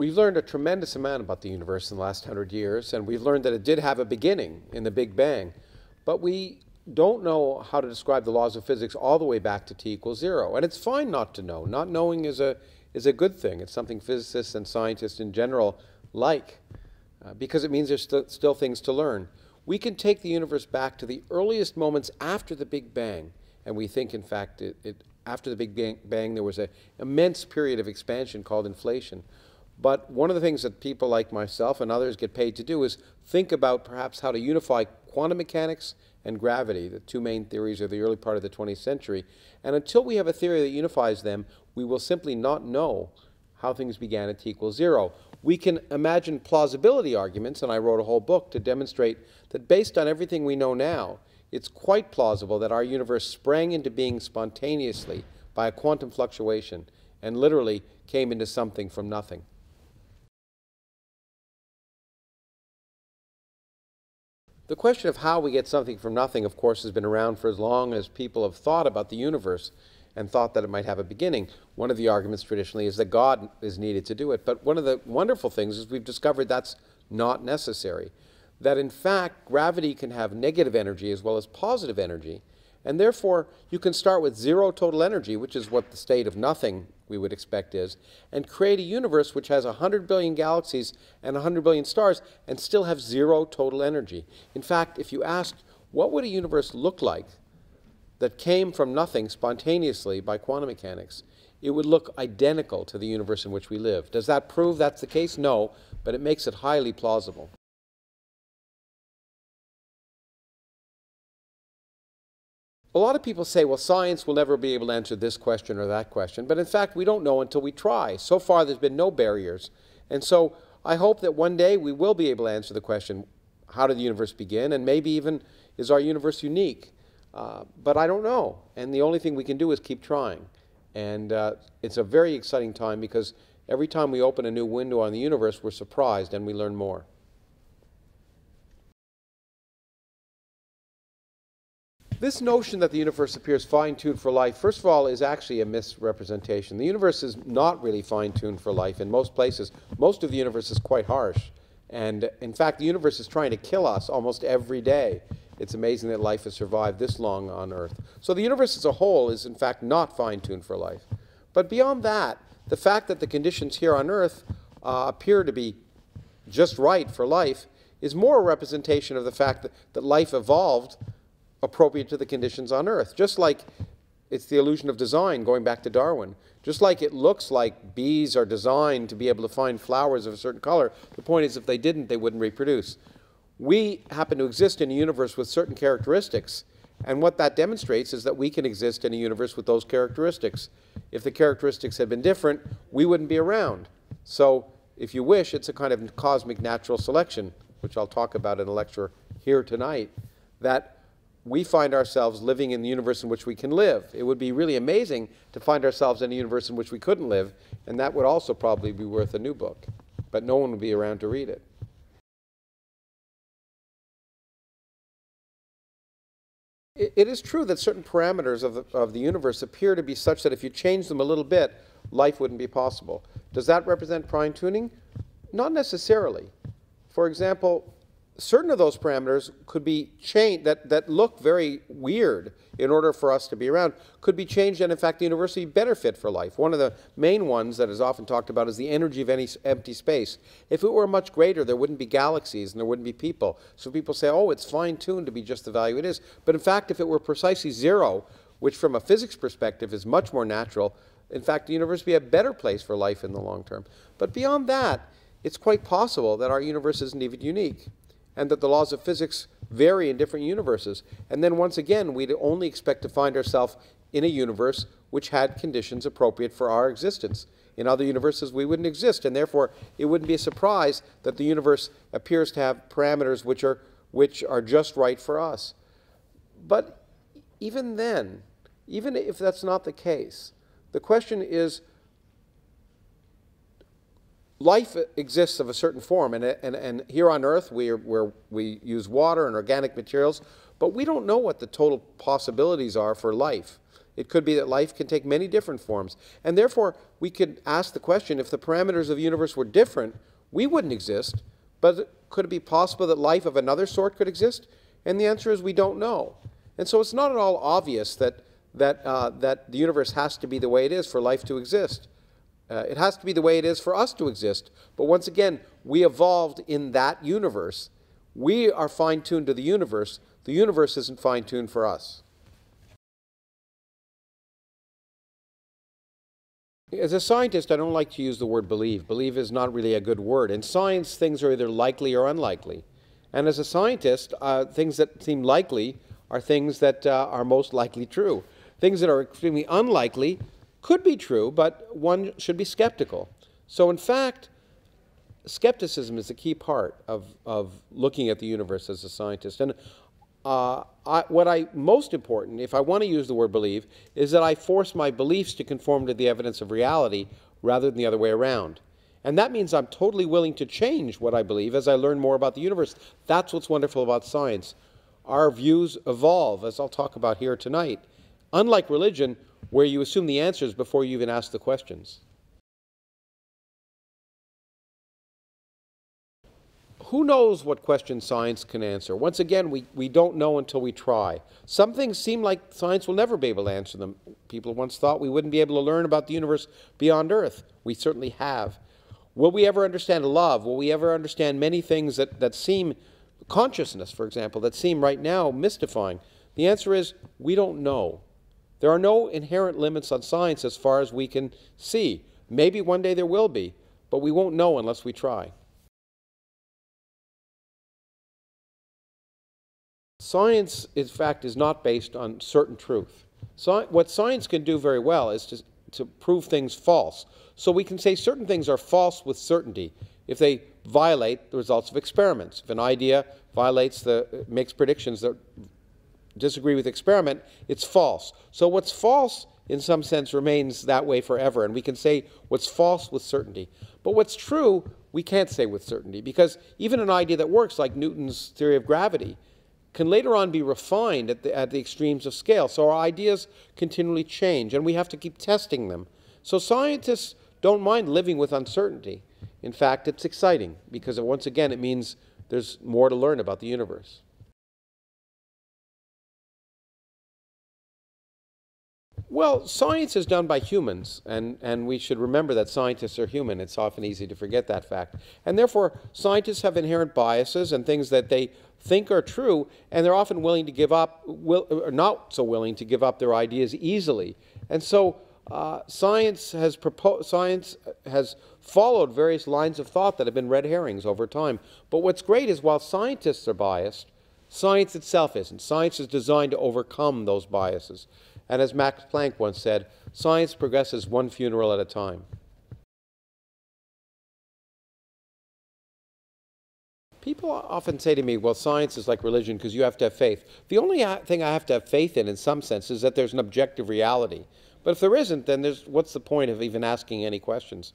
We've learned a tremendous amount about the universe in the last hundred years, and we've learned that it did have a beginning in the Big Bang. But we don't know how to describe the laws of physics all the way back to t equals zero. And it's fine not to know. Not knowing is a, is a good thing. It's something physicists and scientists in general like, uh, because it means there's st still things to learn. We can take the universe back to the earliest moments after the Big Bang, and we think, in fact, it, it after the Big Bang, Bang there was an immense period of expansion called inflation. But one of the things that people like myself and others get paid to do is think about perhaps how to unify quantum mechanics and gravity, the two main theories of the early part of the 20th century. And until we have a theory that unifies them, we will simply not know how things began at t equals zero. We can imagine plausibility arguments, and I wrote a whole book to demonstrate that based on everything we know now, it's quite plausible that our universe sprang into being spontaneously by a quantum fluctuation and literally came into something from nothing. The question of how we get something from nothing, of course, has been around for as long as people have thought about the universe and thought that it might have a beginning. One of the arguments traditionally is that God is needed to do it. But one of the wonderful things is we've discovered that's not necessary. That in fact, gravity can have negative energy as well as positive energy. And therefore, you can start with zero total energy, which is what the state of nothing we would expect is, and create a universe which has 100 billion galaxies and 100 billion stars and still have zero total energy. In fact, if you asked, what would a universe look like that came from nothing spontaneously by quantum mechanics, it would look identical to the universe in which we live. Does that prove that's the case? No, but it makes it highly plausible. A lot of people say, well, science will never be able to answer this question or that question. But in fact, we don't know until we try. So far, there's been no barriers. And so I hope that one day we will be able to answer the question, how did the universe begin? And maybe even, is our universe unique? Uh, but I don't know. And the only thing we can do is keep trying. And uh, it's a very exciting time because every time we open a new window on the universe, we're surprised and we learn more. This notion that the universe appears fine-tuned for life, first of all, is actually a misrepresentation. The universe is not really fine-tuned for life in most places. Most of the universe is quite harsh. And in fact, the universe is trying to kill us almost every day. It's amazing that life has survived this long on Earth. So the universe as a whole is in fact not fine-tuned for life. But beyond that, the fact that the conditions here on Earth uh, appear to be just right for life is more a representation of the fact that, that life evolved appropriate to the conditions on Earth. Just like it's the illusion of design, going back to Darwin. Just like it looks like bees are designed to be able to find flowers of a certain color, the point is if they didn't, they wouldn't reproduce. We happen to exist in a universe with certain characteristics, and what that demonstrates is that we can exist in a universe with those characteristics. If the characteristics had been different, we wouldn't be around. So, if you wish, it's a kind of cosmic natural selection, which I'll talk about in a lecture here tonight, that we find ourselves living in the universe in which we can live. It would be really amazing to find ourselves in a universe in which we couldn't live, and that would also probably be worth a new book. But no one would be around to read it. It is true that certain parameters of the, of the universe appear to be such that if you change them a little bit, life wouldn't be possible. Does that represent fine tuning? Not necessarily. For example, certain of those parameters could be changed that, that look very weird in order for us to be around could be changed and in fact the be better fit for life. One of the main ones that is often talked about is the energy of any empty space. If it were much greater there wouldn't be galaxies and there wouldn't be people. So people say oh it's fine tuned to be just the value it is. But in fact if it were precisely zero which from a physics perspective is much more natural in fact the universe would be a better place for life in the long term. But beyond that it's quite possible that our universe isn't even unique and that the laws of physics vary in different universes. And then once again, we'd only expect to find ourselves in a universe which had conditions appropriate for our existence. In other universes, we wouldn't exist, and therefore it wouldn't be a surprise that the universe appears to have parameters which are, which are just right for us. But even then, even if that's not the case, the question is life exists of a certain form, and, and, and here on Earth we, are, we use water and organic materials, but we don't know what the total possibilities are for life. It could be that life can take many different forms, and therefore we could ask the question, if the parameters of the universe were different, we wouldn't exist, but could it be possible that life of another sort could exist? And the answer is we don't know. And so it's not at all obvious that, that, uh, that the universe has to be the way it is for life to exist. Uh, it has to be the way it is for us to exist. But once again, we evolved in that universe. We are fine tuned to the universe. The universe isn't fine tuned for us. As a scientist, I don't like to use the word believe. Believe is not really a good word. In science, things are either likely or unlikely. And as a scientist, uh, things that seem likely are things that uh, are most likely true. Things that are extremely unlikely could be true, but one should be skeptical. So, in fact, skepticism is a key part of, of looking at the universe as a scientist. And uh, I, what I most important, if I want to use the word believe, is that I force my beliefs to conform to the evidence of reality rather than the other way around. And that means I'm totally willing to change what I believe as I learn more about the universe. That's what's wonderful about science. Our views evolve, as I'll talk about here tonight. Unlike religion, where you assume the answers before you even ask the questions. Who knows what questions science can answer? Once again, we, we don't know until we try. Some things seem like science will never be able to answer them. People once thought we wouldn't be able to learn about the universe beyond Earth. We certainly have. Will we ever understand love? Will we ever understand many things that, that seem, consciousness, for example, that seem right now mystifying? The answer is we don't know. There are no inherent limits on science as far as we can see. Maybe one day there will be, but we won't know unless we try. Science, in fact, is not based on certain truth. Sci what science can do very well is to, to prove things false. So we can say certain things are false with certainty if they violate the results of experiments. If an idea violates the, makes predictions that disagree with experiment, it's false. So what's false, in some sense, remains that way forever, and we can say what's false with certainty. But what's true, we can't say with certainty, because even an idea that works, like Newton's theory of gravity, can later on be refined at the, at the extremes of scale. So our ideas continually change, and we have to keep testing them. So scientists don't mind living with uncertainty. In fact, it's exciting, because once again, it means there's more to learn about the universe. Well, science is done by humans, and, and we should remember that scientists are human. It's often easy to forget that fact. And therefore, scientists have inherent biases and things that they think are true, and they're often willing to give up, will, or not so willing to give up their ideas easily. And so, uh, science, has science has followed various lines of thought that have been red herrings over time. But what's great is while scientists are biased, science itself isn't. Science is designed to overcome those biases. And as Max Planck once said, science progresses one funeral at a time. People often say to me, well, science is like religion because you have to have faith. The only thing I have to have faith in, in some sense, is that there's an objective reality. But if there isn't, then there's, what's the point of even asking any questions?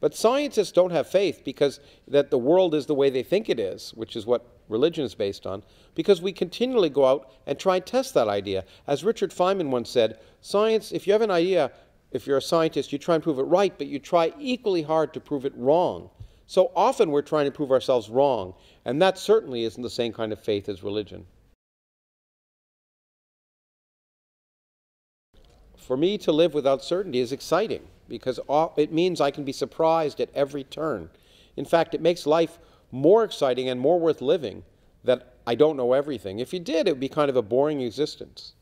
But scientists don't have faith because that the world is the way they think it is, which is what religion is based on, because we continually go out and try and test that idea. As Richard Feynman once said, science, if you have an idea, if you're a scientist, you try and prove it right, but you try equally hard to prove it wrong. So often we're trying to prove ourselves wrong, and that certainly isn't the same kind of faith as religion. For me to live without certainty is exciting because it means I can be surprised at every turn. In fact, it makes life more exciting and more worth living that I don't know everything. If you did, it would be kind of a boring existence.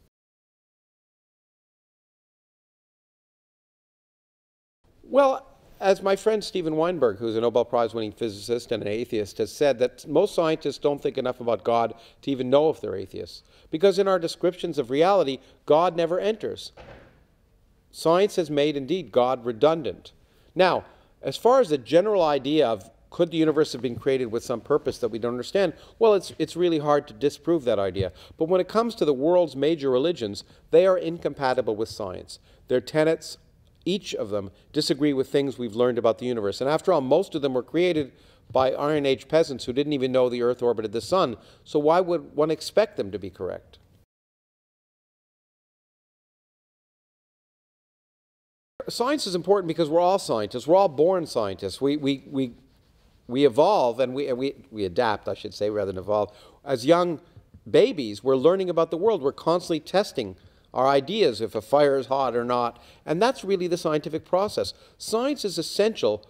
Well, as my friend Steven Weinberg, who's a Nobel Prize winning physicist and an atheist, has said, that most scientists don't think enough about God to even know if they're atheists. Because in our descriptions of reality, God never enters. Science has made, indeed, God redundant. Now, as far as the general idea of could the universe have been created with some purpose that we don't understand? Well, it's, it's really hard to disprove that idea. But when it comes to the world's major religions, they are incompatible with science. Their tenets each of them disagree with things we've learned about the universe. And after all, most of them were created by Iron Age peasants who didn't even know the Earth orbited the Sun. So why would one expect them to be correct? Science is important because we're all scientists. We're all born scientists. We, we, we, we evolve and we, we, we adapt, I should say, rather than evolve. As young babies, we're learning about the world. We're constantly testing our ideas if a fire is hot or not. And that's really the scientific process. Science is essential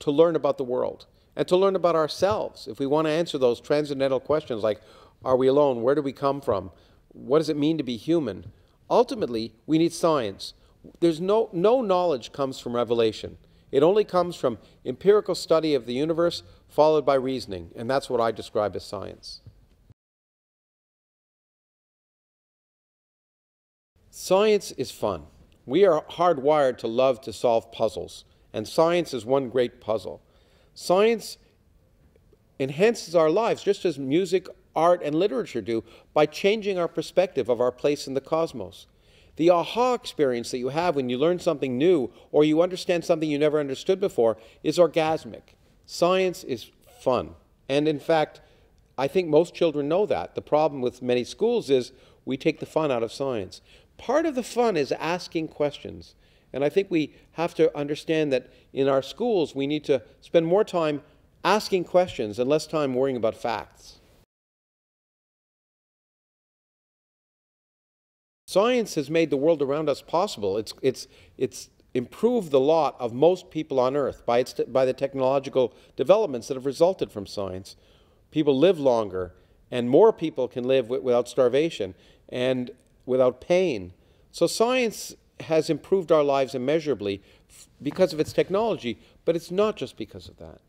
to learn about the world and to learn about ourselves. If we want to answer those transcendental questions like, are we alone? Where do we come from? What does it mean to be human? Ultimately, we need science. There's no, no knowledge comes from revelation. It only comes from empirical study of the universe followed by reasoning, and that's what I describe as science. Science is fun. We are hardwired to love to solve puzzles, and science is one great puzzle. Science enhances our lives just as music, art, and literature do by changing our perspective of our place in the cosmos. The aha experience that you have when you learn something new or you understand something you never understood before is orgasmic. Science is fun. And in fact, I think most children know that. The problem with many schools is we take the fun out of science. Part of the fun is asking questions. And I think we have to understand that in our schools, we need to spend more time asking questions and less time worrying about facts. Science has made the world around us possible. It's, it's, it's improved the lot of most people on Earth by, its, by the technological developments that have resulted from science. People live longer, and more people can live without starvation. And without pain. So science has improved our lives immeasurably because of its technology, but it's not just because of that.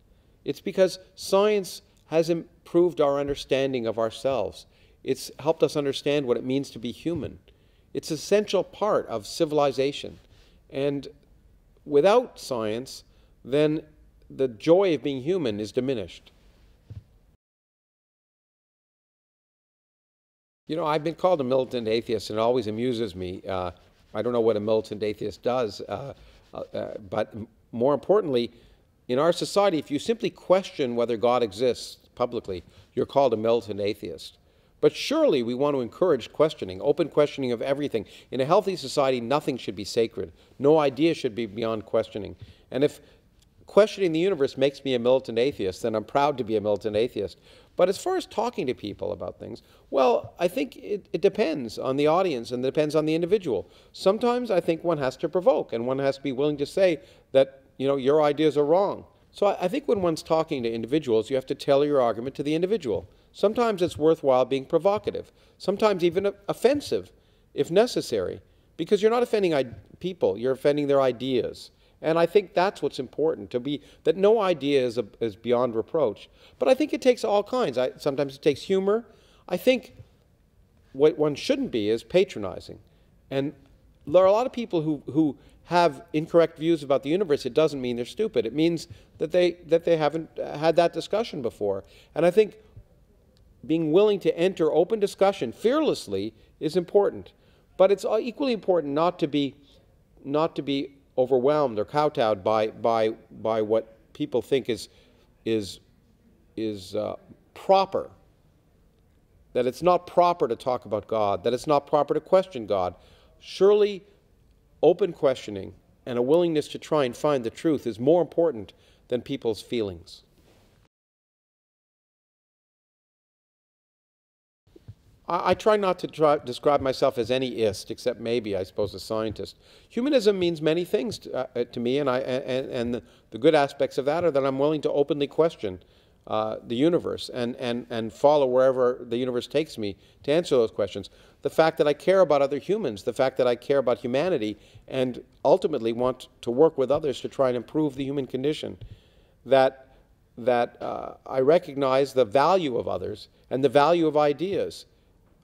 It's because science has improved our understanding of ourselves. It's helped us understand what it means to be human. It's an essential part of civilization. And without science, then the joy of being human is diminished. You know, I've been called a militant atheist, and it always amuses me. Uh, I don't know what a militant atheist does, uh, uh, but more importantly, in our society, if you simply question whether God exists publicly, you're called a militant atheist. But surely we want to encourage questioning, open questioning of everything. In a healthy society, nothing should be sacred. No idea should be beyond questioning. And if questioning the universe makes me a militant atheist, then I'm proud to be a militant atheist. But as far as talking to people about things, well, I think it, it, depends on the audience and it depends on the individual. Sometimes I think one has to provoke and one has to be willing to say that, you know, your ideas are wrong. So I, I think when one's talking to individuals, you have to tailor your argument to the individual. Sometimes it's worthwhile being provocative, sometimes even offensive if necessary, because you're not offending people, you're offending their ideas. And I think that's what's important to be that no idea is, a, is beyond reproach. But I think it takes all kinds. I, sometimes it takes humor. I think what one shouldn't be is patronizing. And there are a lot of people who, who have incorrect views about the universe. It doesn't mean they're stupid. It means that they, that they haven't uh, had that discussion before. And I think being willing to enter open discussion fearlessly is important. But it's equally important not to be, not to be overwhelmed or kowtowed by, by, by what people think is, is, is uh, proper. That it's not proper to talk about God, that it's not proper to question God. Surely, open questioning and a willingness to try and find the truth is more important than people's feelings. I, I try not to try, describe myself as any ist, except maybe, I suppose, a scientist. Humanism means many things to, uh, to me, and, I, and, and the, the, good aspects of that are that I'm willing to openly question uh, the universe and, and, and follow wherever the universe takes me to answer those questions. The fact that I care about other humans, the fact that I care about humanity, and ultimately want to work with others to try and improve the human condition. That, that uh, I recognize the value of others and the value of ideas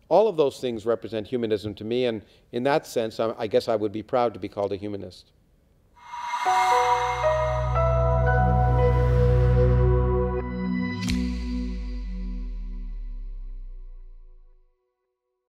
all of those things represent humanism to me, and in that sense, I, guess I would be proud to be called a humanist.